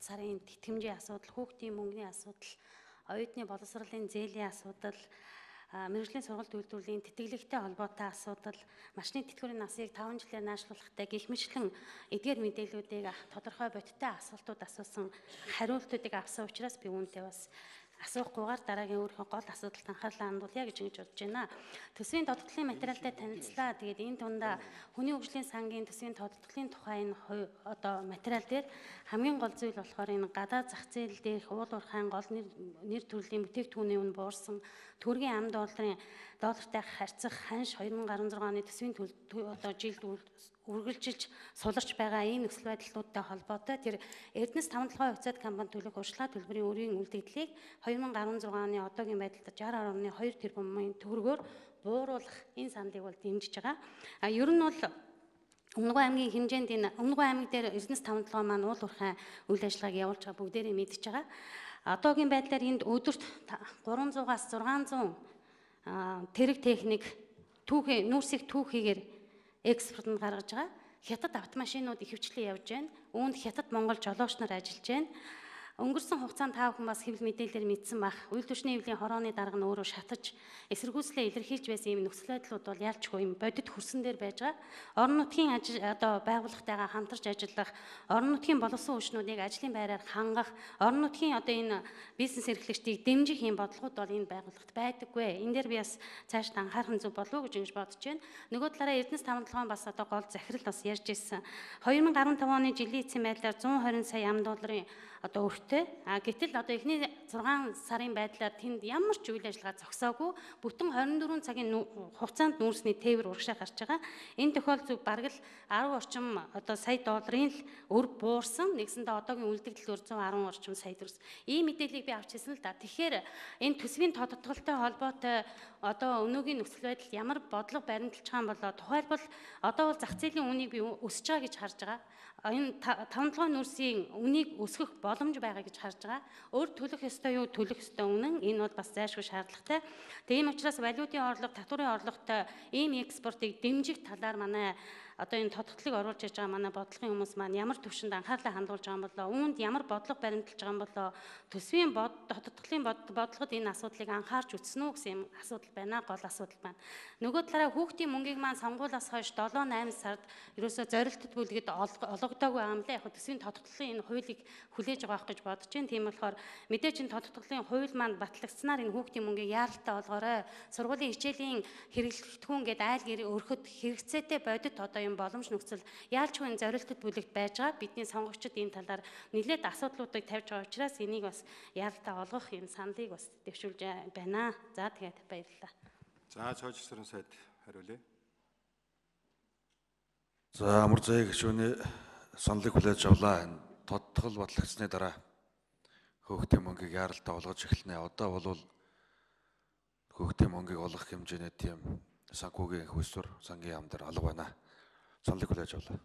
сарын тэтгэмжийн асуудал, хүүхдийн мөнгөний асуудал, оюутны боловсролын зээлийн асуудал, мэрэгжлийн сургалт үйлдвэрлэлийн тэтгэлэгтэй холбоотой асуудал, машины тэтгэврийн насыг 5 жилээр наашруулахтай гих мэтлэн эдгээр мэдээллүүдийг тодорхой бодиттой асуултууд асуусан хариултуудыг авсан учраас би үүнтэй бас асуухгүйгээр дараагийн өөрийнхөө гол асуудалд анхаарлаа хандуулъя гэж ингэж бодож байна. Төсвийн тодтолын материалтай танилцлаа. Тэгээд энэ дундаа хүний хөгжлийн сангийн төсвийн тодтолын тухай энэ одоо материал дээр хамгийн гол зүйл болохоор энэ гадаад зах зээл дээрх уул уурхайн гол нэр төрлийн бүтээгдэхүүний үн буурсан төгрөгийн ам долларын доллартай харьцах ханш 2016 оны төсвийн одоо жилд үргэлжилж суларч байгаа ийм нөхцөл байдлуудтай холбоотой тэр Эрдэнэс 5-7 хувьцаат компани төлөх урьдчилан төлбөрийн үрийн үлдэгдлийг 2016 оны одоогийн байдлаар 60.2 тэрбумын төгрөгөөр бууруулах энэ сандыг бол дэмжиж байгаа. А ер нь бол Өмнөгөө аймгийн хэмжээнд энэ Өмнөгөө аймаг дээр Эрдэнэс 5-7 маань уул уурхай үйл ажиллагааг явуулж байгаа бүгдээрээ мэдж байгаа. Одоогийн байдлаар энд өдөрт 300-аас 600 тэрэг техник түүхээ нүүрсийг түүхийгээр экспортод гаргаж байгаа. Хятад автомашинууд ихэвчлэн явж байна. Үүнд хятад Монгол жолооч нар ажиллаж байна. Өнгөрсөн хугацаанд та бүхэн бас хэвлэл мэдээлэлээр мэдсэн бах. Үйл түвшний эвлийн хорооны дарга нь өөрөө шатаж эсэргүүцлээ илэрхийлж байсан ийм нөхцөл байдлууд бол яалчгүй юм бодит хөрсөн дээр байж байгаа. Орон нутгийн одоо байгууллагатайгаа хамтарч ажиллах, орон нутгийн боловсон хүчнүүдийг ажлын байраар хангах, орон нутгийн одоо энэ бизнес эрхлэгчдийг дэмжих ийм бодлогод бол энэ байгууллагт байдаггүй. Энэ дээр би бас цааш анхаарах зүг болов уу гэж ингэж бодож байна. Нөгөө талаараа Эрдэнэс 5-7 бас одоо гол захирал бас ярьж ирсэн. 2015 оны жилийн эцсийн байдлаар 120 сая ам долларын одоо өртөө. А гэтэл одоо эхний 6 сарын байдлаар тэнд ямар ч үйл ажиллагаа зогсоогүй бүтэн 24 цагийн хугацаанд нүүрсний тээвэр урагшаа гарч байгаа. Энэ тохиолдолд бараг л 10 орчим одоо сая долларын л өр буурсан. Нэгсэндээ одоогийн үлдэгдэл 410 орчим сая төгрөс. Ийм мэдээллийг би авч ирсэн л да. Тэгэхээр энэ төсвийн тодтголтой холбоотой одоо өнөөгийн нөхцөл байдал ямар бодлого баримталж байгаа болоо тухайлбал одоо бол зах зээлийн үнийг би өсөж байгаа гэж харж байгаа энэ 5-7 нүрсийн үнийг өсгөх боломж байгаа гэж харж байгаа. Өөр төлөх ёстой юу, төлөх ёстой үнэн энэ бол бас зайлшгүй шаардлагатай. Тийм учраас валютын орлого, татварын орлоготой ийм экспортыг дэмжих талаар манай одоо энэ тодтолыг оруулж яж байгаа манай бодлогын хүмүүс маань ямар төвшөнд анхаарлаа хандуулж байгаа юм болоо үүнд ямар бодлого баримталж байгаа юм болоо төсвийн бод тодтолын бодлогод энэ асуудлыг анхаарч үтсэн үү гэсэн юм асуудал байна гол асуудал байна. Нөгөө талаараа хүүхдийн мөнгийг маань сонгуулиас хойш 7 8 сард ерөөсөө зорилтод бүлгэд олгодоогүй юм лээ. Яг төсвийн тодтолын энэ хуулийг хүлээж байгаа гэж бодож байна. Тийм болохоор мэдээж энэ тодтолын хууль маань батлагдсанаар энэ хүүхдийн мөнгийг яаралтай олгоорой. Сургуулийн хичээлийн хэрэглэгдэхүүн гээд айл гэр өрхөд хэрэгцээтэй бодит одоо юм боломж нөхцөл яалчгүй энэ зорилтод бүлэгт байж байгаа бидний сонгогчид энэ талаар нэлээд асуудлуудыг тавьж байгаа учраас энийг бас яалтаа олгох энэ саналыг бас дэвшүүлж байна. За тэгээд баярлалаа. За цоож сарын сайд хариулъя. За амар зай гишүүний сонлыг хүлээж авлаа. Тодтгол бодлогцсны дараа хөөхтийн мөнгийг яаралтай олгож эхэлнэ. Одоо бол хөөхтийн мөнгийг олгох хэмжээний тийм санхүүгийн хөсвөр сангийн яам дээр алга байна. Сонлог хүлээж авлаа.